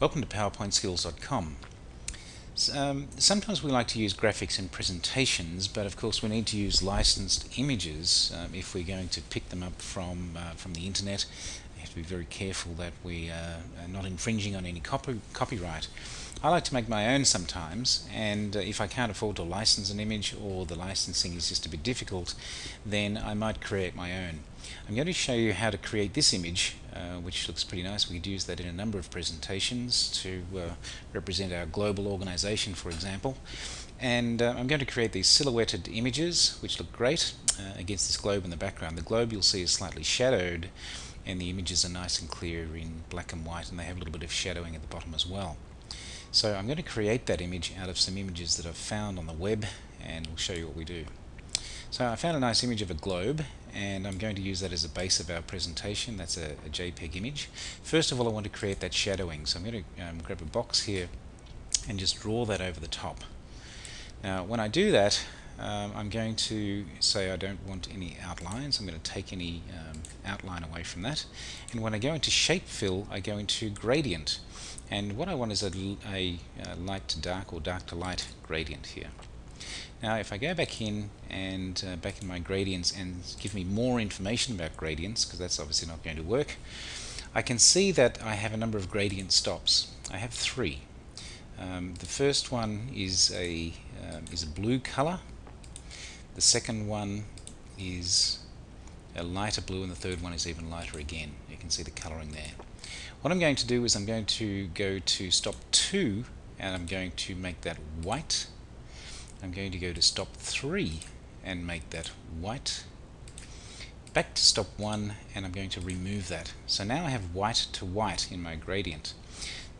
Welcome to PowerPointSkills.com. Um, sometimes we like to use graphics in presentations, but of course we need to use licensed images um, if we're going to pick them up from uh, from the internet. We have to be very careful that we uh, are not infringing on any copy copyright. I like to make my own sometimes, and uh, if I can't afford to license an image or the licensing is just a bit difficult, then I might create my own. I'm going to show you how to create this image, uh, which looks pretty nice. We could use that in a number of presentations to uh, represent our global organization, for example. And uh, I'm going to create these silhouetted images, which look great uh, against this globe in the background. The globe you'll see is slightly shadowed, and the images are nice and clear in black and white, and they have a little bit of shadowing at the bottom as well. So I'm going to create that image out of some images that I've found on the web and we'll show you what we do. So I found a nice image of a globe and I'm going to use that as a base of our presentation. That's a, a JPEG image. First of all I want to create that shadowing so I'm going to um, grab a box here and just draw that over the top. Now when I do that um, I'm going to say I don't want any outlines. I'm going to take any um, outline away from that. And when I go into shape fill, I go into gradient. And what I want is a, a, light to dark or dark to light gradient here. Now if I go back in and uh, back in my gradients and give me more information about gradients, because that's obviously not going to work, I can see that I have a number of gradient stops. I have three. Um, the first one is a, um, is a blue color the second one is a lighter blue and the third one is even lighter again. You can see the colouring there. What I'm going to do is I'm going to go to stop 2 and I'm going to make that white. I'm going to go to stop 3 and make that white. Back to stop 1 and I'm going to remove that. So now I have white to white in my gradient.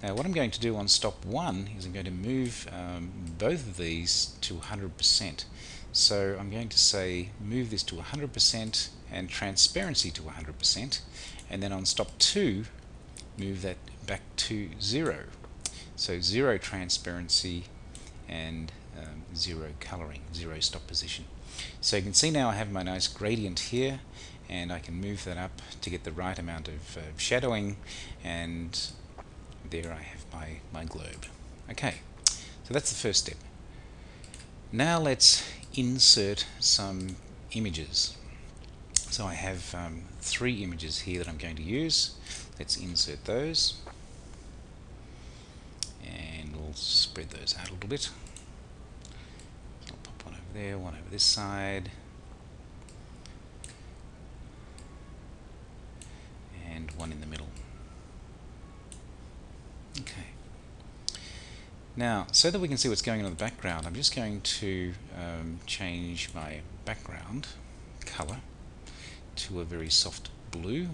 Now what I'm going to do on stop 1 is I'm going to move um, both of these to 100%. So I'm going to say move this to 100% and transparency to 100% and then on stop 2 move that back to 0. So 0 transparency and um, 0 coloring, 0 stop position. So you can see now I have my nice gradient here and I can move that up to get the right amount of uh, shadowing and there I have my, my globe. Okay, so that's the first step. Now let's insert some images. So I have um, three images here that I'm going to use. Let's insert those. And we'll spread those out a little bit. I'll pop one over there, one over this side. And one in the middle. Okay. Now, so that we can see what's going on in the background, I'm just going to um, change my background color to a very soft blue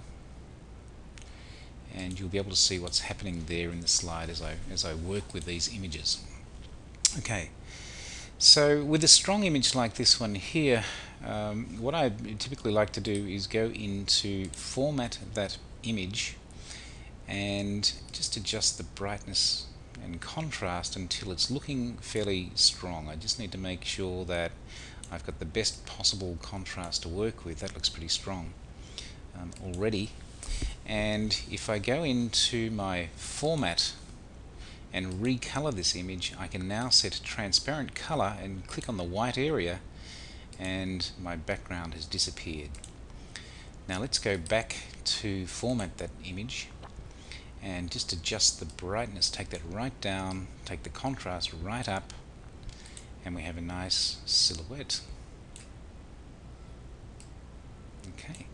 and you'll be able to see what's happening there in the slide as I, as I work with these images. Okay, so with a strong image like this one here, um, what I typically like to do is go into format that image and just adjust the brightness and contrast until it's looking fairly strong. I just need to make sure that I've got the best possible contrast to work with. That looks pretty strong um, already. And if I go into my format and recolor this image, I can now set transparent color and click on the white area and my background has disappeared. Now let's go back to format that image and just adjust the brightness. Take that right down take the contrast right up and we have a nice silhouette. Okay.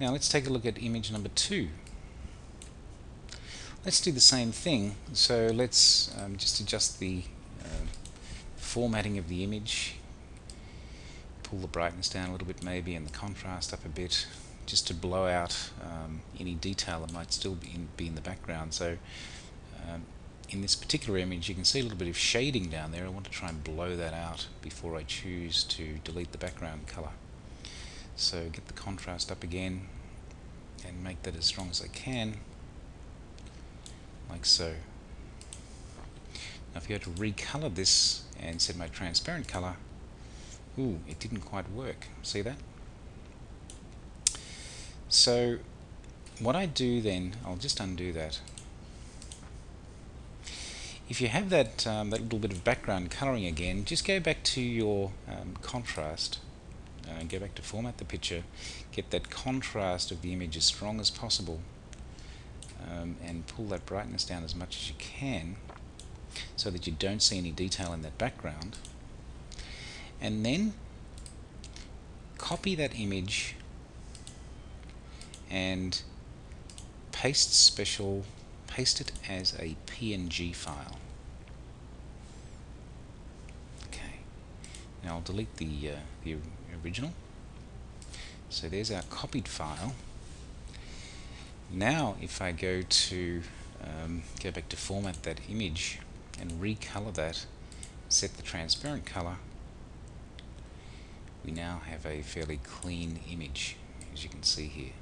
Now let's take a look at image number two. Let's do the same thing. So let's um, just adjust the uh, formatting of the image. Pull the brightness down a little bit maybe and the contrast up a bit just to blow out um, any detail that might still be in, be in the background. So um, in this particular image you can see a little bit of shading down there. I want to try and blow that out before I choose to delete the background color. So get the contrast up again and make that as strong as I can like so. Now if you had to recolor this and set my transparent color, ooh, it didn't quite work. See that? So what I do then, I'll just undo that. if you have that, um, that little bit of background colouring again, just go back to your um, contrast uh, go back to format the picture, get that contrast of the image as strong as possible um, and pull that brightness down as much as you can so that you don't see any detail in that background and then copy that image and paste special paste it as a PNG file. Okay. Now I'll delete the, uh, the original. So there's our copied file. Now if I go to um, go back to format that image and recolor that set the transparent color we now have a fairly clean image as you can see here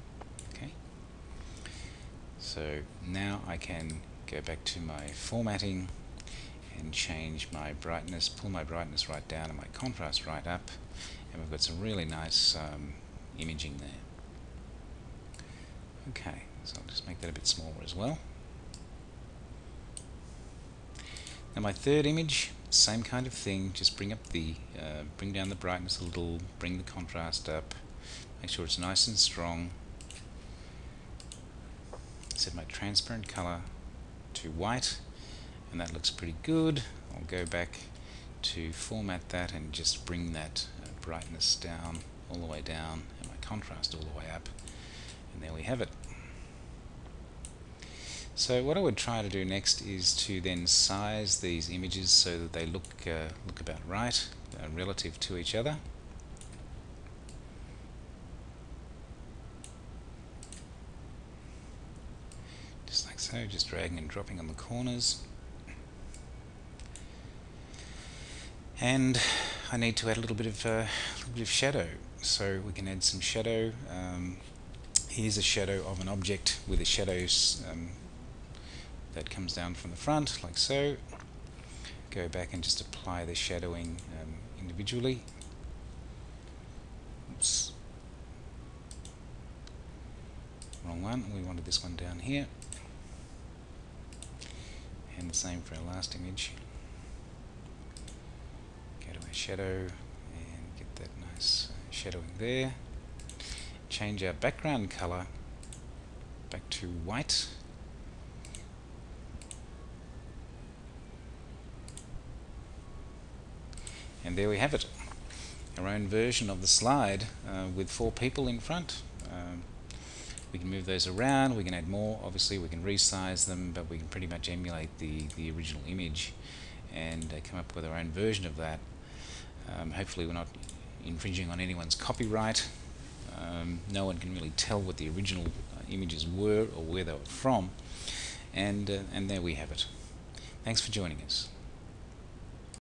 so now I can go back to my formatting and change my brightness pull my brightness right down and my contrast right up. And we've got some really nice um, imaging there. Okay so I'll just make that a bit smaller as well. Now my third image same kind of thing just bring up the uh, bring down the brightness a little bring the contrast up make sure it's nice and strong set my transparent color to white and that looks pretty good I'll go back to format that and just bring that uh, brightness down all the way down and my contrast all the way up and there we have it so what I would try to do next is to then size these images so that they look uh, look about right uh, relative to each other. Just like so, just dragging and dropping on the corners. And I need to add a little bit of uh, little bit of shadow. So we can add some shadow. Um, here's a shadow of an object with a shadows um, that comes down from the front like so go back and just apply the shadowing um, individually oops wrong one we wanted this one down here and the same for our last image. Go to our shadow and get that nice uh, shadowing there. Change our background color back to white. And there we have it, our own version of the slide uh, with four people in front. Um, we can move those around, we can add more, obviously we can resize them, but we can pretty much emulate the, the original image and uh, come up with our own version of that. Um, hopefully we're not infringing on anyone's copyright. Um, no one can really tell what the original uh, images were or where they were from. And, uh, and there we have it. Thanks for joining us.